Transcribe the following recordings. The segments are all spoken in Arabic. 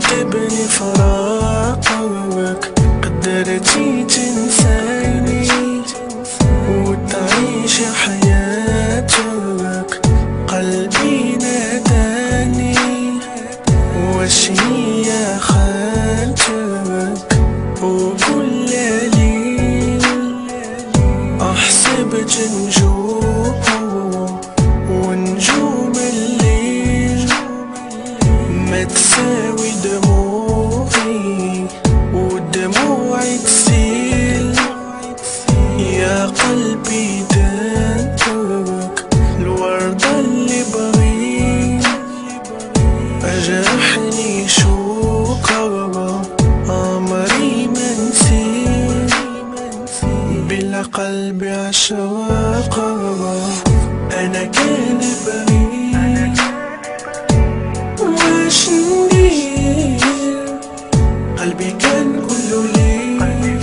تبني فراقك قدرتي تنساني. وتعيش حياتك قلبي ناداني. وش هي خالتك؟ وكل ليل أحسب جنجوك. We do. قلبي كان كله ليل.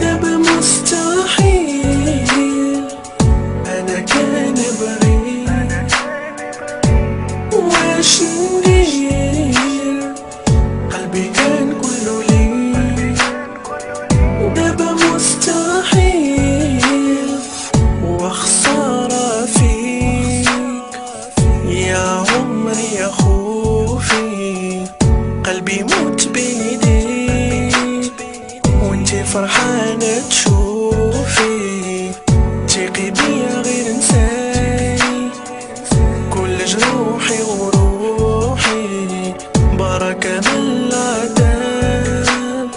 دابا مستحيل أنا كان بريء. واش ندير قلبي كان كله ليل. دابا مستحيل وخسارة فيك. يا عمري يا خوفي. قلبي موت فرحانة تشوفي تيقي بيا غير نساي كل جروحي وروحي بركة من العذاب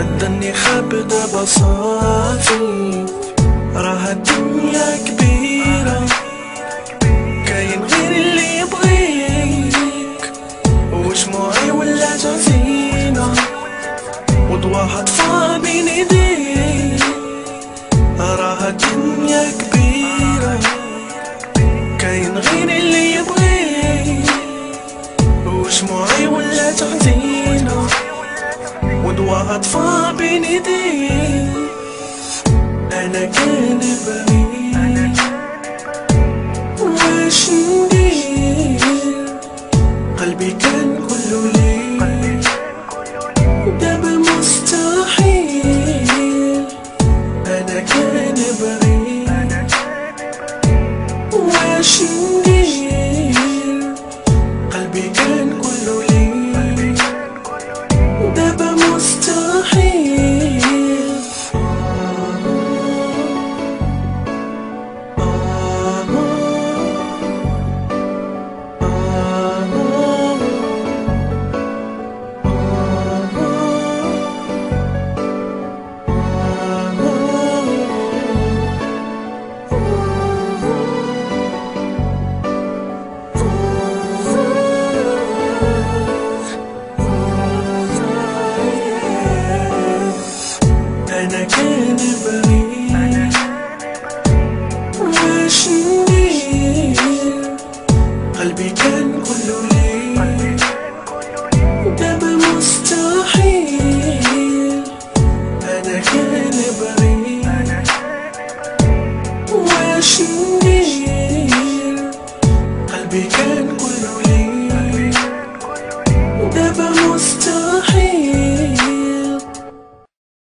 الدني خاب دابا صافي راها الدنيا كبيرة. وشموعي ولا جزينة وضواها طفى بين ايديك أنا كان بريء واش ندير؟ قلبي كان كله ليل قلبي